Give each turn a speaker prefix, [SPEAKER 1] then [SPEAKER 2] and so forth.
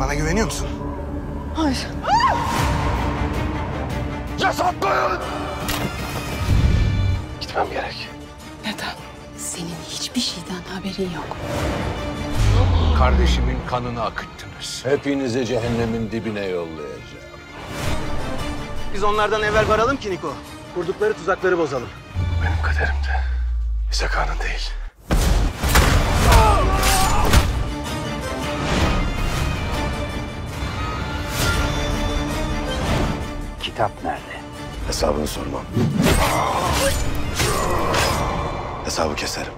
[SPEAKER 1] Bana güveniyor musun?
[SPEAKER 2] Hayır.
[SPEAKER 1] Yasaklayın! Gitmem gerek.
[SPEAKER 2] Neden?
[SPEAKER 3] Senin hiçbir şeyden haberin yok.
[SPEAKER 4] Kardeşimin kanını akıttınız.
[SPEAKER 5] Hepinizi cehennemin dibine yollayacağım.
[SPEAKER 6] Biz onlardan evvel varalım ki Niko. Kurdukları tuzakları bozalım.
[SPEAKER 1] Benim kaderimde. İshak Ağa'nın değil.
[SPEAKER 6] Kitap nerede?
[SPEAKER 1] Hesabını sormam. Hesabı keserim.